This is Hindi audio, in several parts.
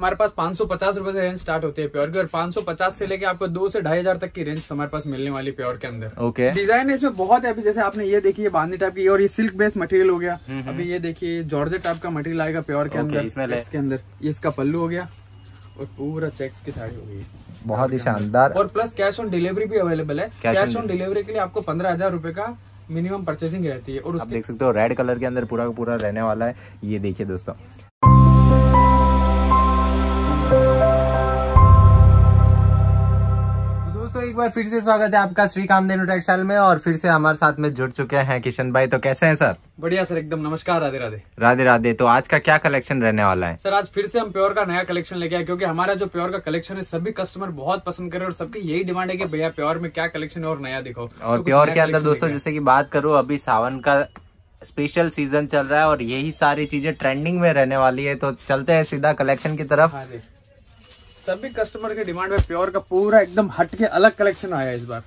हमारे पास पाँच सौ पचास रूपए से रेंज स्टार्ट होती है प्योर की और पाँच सौ पचास से लेके आपको दो से ढाई हज़ार तक की रेंज हमारे पास मिलने वाली प्योर के अंदर। ओके डिज़ाइन इसमें बहुत है अभी जैसे आपने ये देखी है बांधनी टाइप की और ये सिल्क बेस मटेरियल हो गया। अभी ये देखिए जॉर्जेट टाइप का मटेरियल आएगा प्योर के अंदर इसके अंदर। ये इसका पल्लू हो गया और पूरा चेक्स की साड़ी हो गई बहुत ही शानदार। और प्लस कैश ऑन डिलीवरी भी अवेलेबल है। कैश ऑन डिलीवरी के लिए आपको पंद्रह हज़ार रूपए का मिनिमम परचेसिंग रहती है और आप देख सकते हो रेड कलर के अंदर पूरा पूरा रहने वाला है। ये देखिए दोस्तों एक बार फिर से स्वागत है आपका श्री कामधेनु टेक्सटाइल में और फिर से हमारे साथ में जुड़ चुके हैं किशन भाई। तो कैसे हैं सर? बढ़िया सर एकदम नमस्कार राधे राधे। राधे राधे तो आज का क्या कलेक्शन रहने वाला है? सर आज फिर से हम प्योर का नया कलेक्शन लेके आए क्योंकि हमारा जो प्योर का कलेक्शन है सभी कस्टमर बहुत पसंद करे और सबकी यही डिमांड है की भैया प्योर में क्या कलेक्शन है और नया दिखाओ। तो और प्योर के अंदर दोस्तों जैसे की बात करूँ अभी सावन का स्पेशल सीज़न चल रहा है और यही सारी चीज़ें ट्रेंडिंग में रहने वाली है तो चलते हैं सीधा कलेक्शन की तरफ़। हाँ सभी कस्टमर के डिमांड में प्योर का पूरा एकदम हट के अलग कलेक्शन आया इस बार।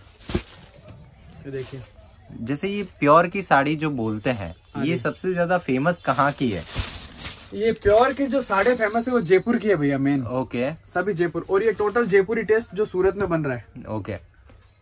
ये देखिए। जैसे ये प्योर की साड़ी जो बोलते हैं हाँ ये सबसे ज़्यादा फ़ेमस कहाँ की है? ये प्योर की जो साड़ी फ़ेमस है वो जयपुर की है भैया मेन ओके। सभी जयपुर। और ये टोटल जयपुरी टेस्ट जो सूरत में बन रहा है। ओके।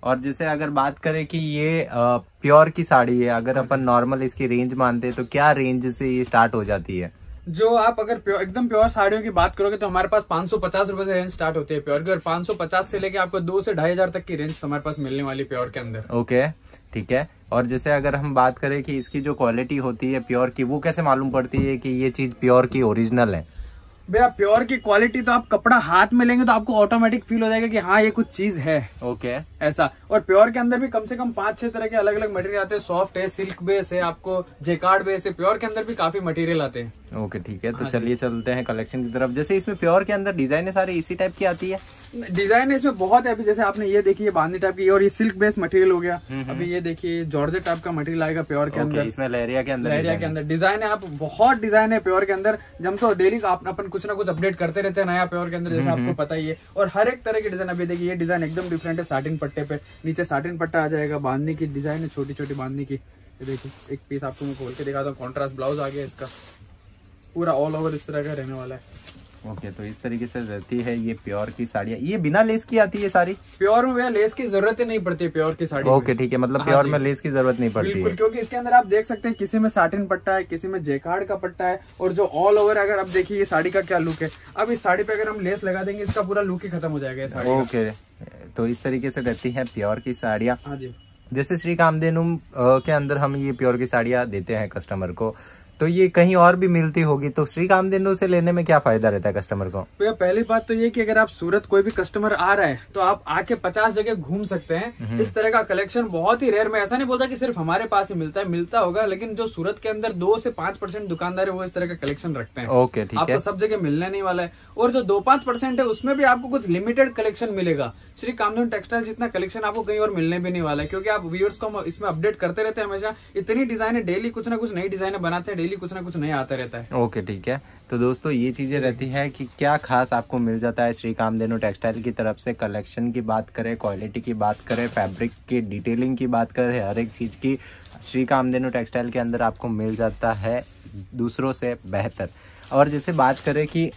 और जैसे अगर बात करें कि ये प्योर की साड़ी है अगर हाँ अपन नॉर्मल इसकी रेंज मानते हैं तो क्या रेंज से ये स्टार्ट हो जाती है? जो आप अगर प्योर एकदम प्योर साड़ियों की बात करोगे तो हमारे पास पाँच सौ पचास रूपए से रेंज स्टार्ट होती है प्योर। की और पाँच सौ पचास से लेके आपको दो से ढाई हज़ार तक की रेंज हमारे पास मिलने वाली प्योर के अंदर। ओके ठीक है। और जैसे अगर हम बात करें कि इसकी जो क्वालिटी होती है प्योर की वो कैसे मालूम पड़ती है कि ये चीज़ प्योर की ओरिजिनल है? भैया प्योर की क्वालिटी तो आप कपड़ा हाथ में लेंगे तो आपको ऑटोमेटिक फील हो जाएगा कि हाँ ये कुछ चीज़ है। ओके। okay. ऐसा। और प्योर के अंदर भी कम से कम पाँच छह तरह के अलग अलग मटेरियल आते हैं। सॉफ्ट है सिल्क बेस है आपको जेकार्ड बेस है प्योर के अंदर भी काफ़ी मटेरियल आते हैं। ओके ठीक है तो हाँ चलिए चलते हैं कलेक्शन की तरफ़। जैसे इसमें प्योर के अंदर डिज़ाइन सारी इसी टाइप की आती है? डिज़ाइन इसमें बहुत है अभी जैसे आपने ये देखी है बांधनी टाइप की और ये सिल्क बेस मटेरियल हो गया। अभी ये देखिए जॉर्जेट टाइप का मटेरियल आएगा प्योर के अंदर। इसमें लहरिया के अंदर लहरिया के अंदर। डिज़ाइन है आप बहुत डिज़ाइन है प्योर के अंदर। हम तो डेली अपन कुछ ना कुछ अपडेट करते रहते हैं नया प्योर के अंदर जैसे आपको पता ही है। और हर एक तरह की डिज़ाइन अभी देखिए ये डिज़ाइन एकदम डिफरेंट है साटिन पट्टे पे। नीचे साटिन पट्टा आ जाएगा बांधने की डिज़ाइन है छोटी छोटी बांधने की। देखिए एक पीस आपको मैं खोल के दिखाता हूँ कॉन्ट्रास्ट ब्लाउज आ गया इसका। पूरा ऑल ओवर इस तरह का रहने वाला है। ओके okay, तो इस तरीके से रहती है ये प्योर की साड़ियाँ। ये बिना लेस की आती है सारी प्योर में भैया लेस की ज़रूरत ही नहीं पड़ती है प्योर की साड़ी। ओके ठीक है मतलब हाँ प्योर में लेस की ज़रूरत नहीं पड़ती है। क्योंकि इसके अंदर आप देख सकते हैं किसी में साटिन पट्टा है किसी में जेकार्ड का पट्टा है और जो ऑल ओवर अगर आप देखिए ये साड़ी का क्या लुक है। अब इस साड़ी पे अगर हम लेस लगा देंगे इसका पूरा लुक ही खत्म हो जाएगा ओके तो इस तरीके से रहती है प्योर की साड़ियाँ। हाँ जी। जैसे श्री कामधेनु के अंदर हम ये प्योर की साड़ियाँ देते हैं कस्टमर को। तो ये कहीं और भी मिलती होगी तो श्री कामधेनु से लेने में क्या फ़ायदा रहता है कस्टमर को? भैया पहली बात तो ये कि अगर आप सूरत कोई भी कस्टमर आ रहा है तो आप आके पचास जगह घूम सकते हैं। इस तरह का कलेक्शन बहुत ही रेयर में ऐसा नहीं बोलता कि सिर्फ़ हमारे पास ही मिलता है मिलता होगा लेकिन जो सूरत के अंदर दो से पाँच परसेंट दुकानदार है वो इस तरह का कलेक्शन रखते हैं। ओके ठीक है। आपको सब जगह मिलने नहीं वाला है। और जो दो पाँच परसेंट है उसमें भी आपको कुछ लिमिटेड कलेक्शन मिलेगा। श्री कामधेनु टेक्सटाइल जितना कलेक्शन आपको कहीं और मिलने भी नहीं वाला है क्योंकि आप व्यूअर्स को इसमें अपडेट करते रहते हैं हमेशा। इतनी डिज़ाइन डेली कुछ ना कुछ नई डिज़ाइन बनाते हैं डेली कुछ ना कुछ नया आता रहता है। ओके ठीक है। तो दोस्तों ये चीज़ें रहती है कि क्या खास आपको मिल जाता है श्री कामधेनु टेक्सटाइल की तरफ़ से? कलेक्शन की बात करें क्वालिटी की बात करें फैब्रिक की डिटेलिंग की बात करें हर एक चीज़ की श्री कामधेनु टेक्सटाइल के अंदर आपको मिल जाता है दूसरों से बेहतर। और जैसे बात करें कि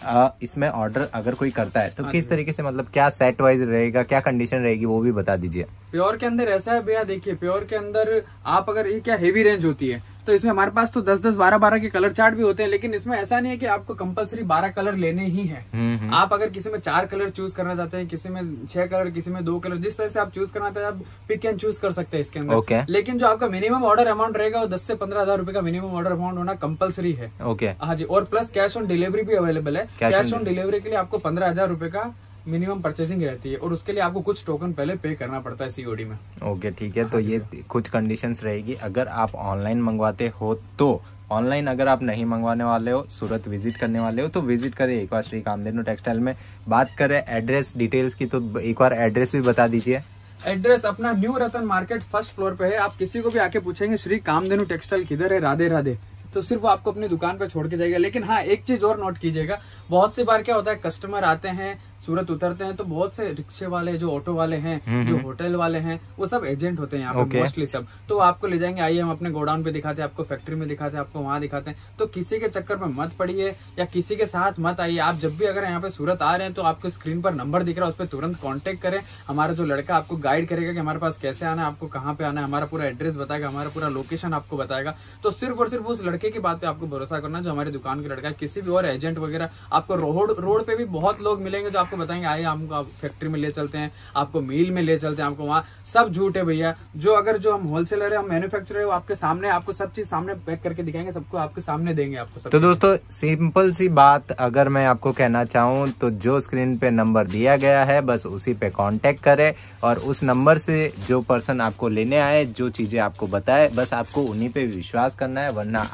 इसमें ऑर्डर अगर कोई करता है तो किस तरीके से मतलब क्या सेट वाइज रहेगा क्या कंडीशन रहेगी वो भी बता दीजिए। प्योर के अंदर ऐसा है भैया देखिए प्योर के अंदर आप अगर ये क्या हेवी रेंज होती है तो इसमें हमारे पास तो 10 10 12 12 के कलर चार्ट भी होते हैं लेकिन इसमें ऐसा नहीं है कि आपको कंपलसरी 12 कलर लेने ही है। हम्म हम्म। आप अगर किसी में चार कलर चूज़ करना चाहते हैं किसी में छह कलर किसी में दो कलर जिस तरह से आप चूज़ करना चाहते हैं आप पिक एंड चूज़ कर सकते हैं इसके अंदर। Okay. लेकिन जो आपका मिनिमम ऑर्डर अमाउंट रहेगा वो दस से पंद्रह हज़ार रुपए का मिनिमम ऑर्डर अमाउंट होना कंपलसरी है। ओके हाँ जी और प्लस कैश ऑन डिलीवरी भी अवेलेबल है। कैश ऑन डिलीवरी के लिए आपको पंद्रह हज़ार रुपए का मिनिमम परचेसिंग रहती है और उसके लिए आपको कुछ टोकन पहले पे करना पड़ता है सीओडी में। ओके ठीक है तो ये कुछ कंडीशंस रहेगी। अगर आप ऑनलाइन मंगवाते हो तो ऑनलाइन अगर आप नहीं मंगवाने वाले हो सूरत विज़िट करने वाले हो तो विज़िट करें। एक बार श्री कामधेनु टेक्सटाइल में बात करें। एड्रेस डिटेल्स की तो एक बार एड्रेस भी बता दीजिए। एड्रेस अपना new Ratan market first floor पे है। आप किसी को भी आके पूछेंगे श्री कामधेनु टेक्सटाइल किधर है? राधे राधे। तो सिर्फ़ वो आपको अपनी दुकान पर छोड़ के जाएगा। लेकिन हाँ एक चीज़ और नोट कीजिएगा। बहुत सी बार क्या होता है कस्टमर आते हैं सूरत उतरते हैं तो बहुत से रिक्शे वाले जो ऑटो वाले हैं हम्म, जो होटल वाले हैं वो सब एजेंट होते हैं यहाँ पे मोस्टली सब। तो आपको ले जाएँगे आइए हम अपने गोडाउन पे दिखाते हैं आपको फैक्ट्री में दिखाते हैं आपको वहाँ दिखाते हैं। तो किसी के चक्कर में मत पड़िए या किसी के साथ मत आइए। आप जब भी अगर यहाँ पे सूरत आ रहे हैं तो आपको स्क्रीन पर नंबर दिख रहा है उस पर तुरंत कॉन्टेक्ट करें। हमारा जो लड़का आपको गाइड करेगा कि हमारे पास कैसे आना है आपको कहाँ पे आना है हमारा पूरा एड्रेस बताएगा हमारा पूरा लोकेशन आपको बताएगा। तो सिर्फ़ और सिर्फ़ उस लड़के की बात पे आपको भरोसा करना जो हमारी दुकान के लड़का है किसी भी और एजेंट वगैरह। आपको रोड रोड पे भी बहुत लोग मिलेंगे जो आपको बताएँगे आइए हमको आप फैक्ट्री में ले चलते हैं आपको मिल में ले चलते हैं आपको वहाँ सब झूठ है भैया। जो अगर जो हम होलसेलर है हम मैन्युफैक्चरर है वो आपके सामने आपको सब चीज़ सामने पैक करके दिखाएँगे सबको आपके सामने देंगे आपको सब तो दोस्तों सिंपल सी बात अगर मैं आपको कहना चाहूँ तो जो स्क्रीन पे नंबर दिया गया है बस उसी पे कॉन्टेक्ट करें और उस नंबर से जो पर्सन आपको लेने आए जो चीज़ें आपको बताए बस आपको उन्हीं पे विश्वास करना है वरना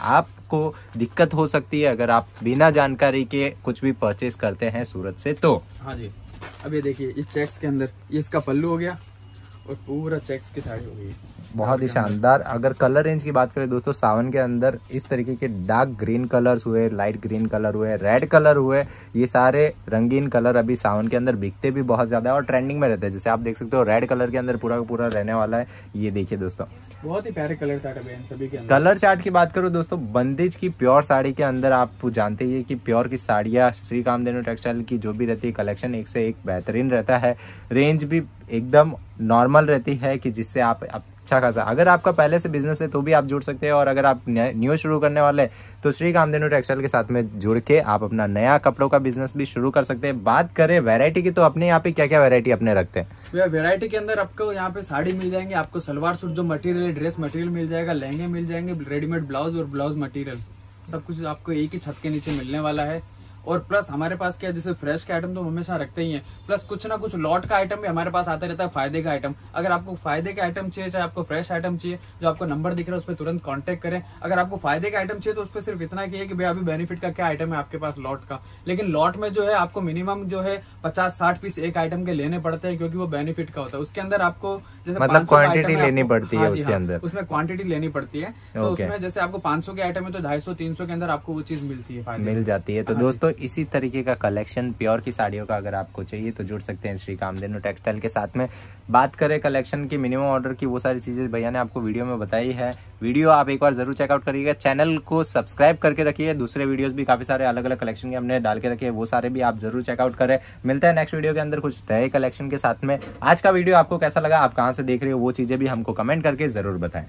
आपको दिक्कत हो सकती है अगर आप बिना जानकारी के कुछ भी परचेज करते हैं सूरत से तो। हाँ जी। अब ये देखिए, इस चेक्स के अंदर, ये इसका पल्लू हो गया और पूरा चेक्स की साड़ी हो गई। बहुत ही शानदार। अगर कलर रेंज की बात करें दोस्तों सावन के अंदर इस तरीके के डार्क ग्रीन कलर्स हुए लाइट ग्रीन कलर हुए रेड कलर हुए ये सारे रंगीन कलर अभी सावन के अंदर बिकते भी बहुत ज़्यादा है और ट्रेंडिंग में रहते हैं। जैसे आप देख सकते हो रेड कलर के अंदर पूरा का पूरा रहने वाला है। ये देखिए दोस्तों। बहुत ही प्यारे कलर चार्ट इन सभी के कलर चार्ट की बात करूँ दोस्तों बंदेज की प्योर साड़ी के अंदर आप जानते ही है कि प्योर की साड़ियाँ श्री कामधेनु टेक्सटाइल की जो भी रहती है कलेक्शन एक से एक बेहतरीन रहता है। रेंज भी एकदम नॉर्मल रहती है कि जिससे आप अच्छा खासा। अगर आपका पहले से बिज़नेस है तो भी आप जुड़ सकते हैं, और अगर आप न्यू शुरू करने वाले हैं तो श्री कामधेनु टेक्सटाइल के साथ में जुड़ के आप अपना नया कपड़ों का बिज़नेस भी शुरू कर सकते हैं। बात करें वैरायटी की तो अपने यहाँ पे क्या क्या वैरायटी अपने रखते हैं? वेरायटी के अंदर आपको यहाँ पे साड़ी मिल जाएँगे, आपको सलवार सूट जो मटेरियल ड्रेस मटेरियल मिल जाएगा, लहंगे मिल जाएँगे रेडीमेड ब्लाउज और ब्लाउज मटेरियल सब कुछ आपको एक ही छत के नीचे मिलने वाला है। और प्लस हमारे पास क्या जैसे फ्रेश का आइटम तो हमेशा रखते ही हैं। प्लस कुछ ना कुछ लॉट का आइटम भी हमारे पास आता रहता है फ़ायदे का आइटम अगर आपको फ़ायदे का आइटम चाहिए चाहे आपको फ्रेश आइटम चाहिए जो आपको नंबर दिख रहा है उस पर तुरंत कांटेक्ट करें। अगर आपको फ़ायदे का आइटम चाहिए तो उस पर सिर्फ़ इतना किया कि भाई अभी बेनिफिट का क्या आइटम है आपके पास लॉट का। लेकिन लॉट में जो है आपको मिनिमम जो है पचास साठ पीस एक आइटम के लेने पड़ते हैं क्योंकि वो बेनिफिट का होता है। उसके अंदर आपको जैसे मतलब 500 का quantity item लेनी पड़ती है हाँ उसके हाँ, अंदर। उसमें क्वांटिटी लेनी पड़ती है। तो उसमें जैसे आपको 500 के आइटम है तो 250 300 के अंदर आपको वो चीज़ मिलती है मिल जाती है। तो हाँ दोस्तों इसी तरीके का कलेक्शन प्योर की साड़ियों का अगर आपको चाहिए तो जुड़ सकते हैं श्री कामधेनु टेक्सटाइल के साथ में। बात करें कलेक्शन की मिनिमम ऑर्डर की, वो सारी चीज़ें भैया ने आपको वीडियो में बताई है। वीडियो आप एक बार ज़रूर चेकआउट करिएगा। चैनल को सब्सक्राइब करके रखिए। दूसरे वीडियोस भी काफ़ी सारे अलग अलग कलेक्शन के हमने डाल के रखे वो सारे भी आप ज़रूर चेकआउट करें। मिलते हैं नेक्स्ट वीडियो के अंदर कुछ नए कलेक्शन के साथ में। आज का वीडियो आपको कैसा लगा? आप कहाँ से देख रहे हो? वो चीज़ें भी हमको कमेंट करके ज़रूर बताएँ।